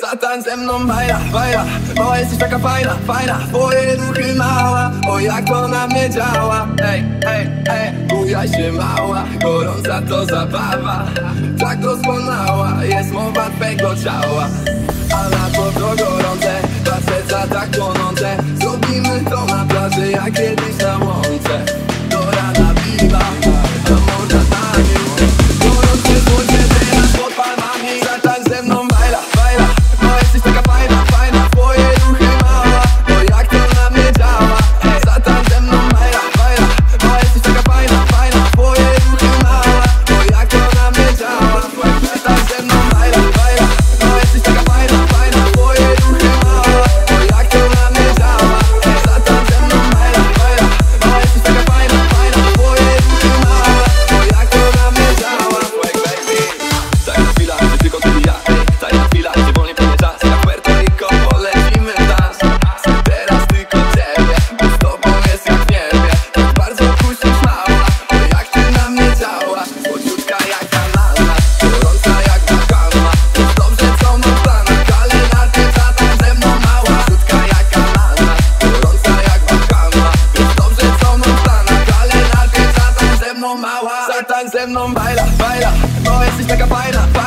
Zatań ze mną bajla, bajla Mała jesteś taka fajna, fajna. Twoje duchy mała, o jak to na mnie działa. Ej, ej, ej, bujaj się mała. Gorąca to zabawa. Tak doskonała jest mowa twego ciała. A na to to gorące, dwa serca tak płonące Zrobimy to na plaży jak kiedyś na łące Sendung, Weiler, Weiler, neu ist nicht Weiler, Weiler.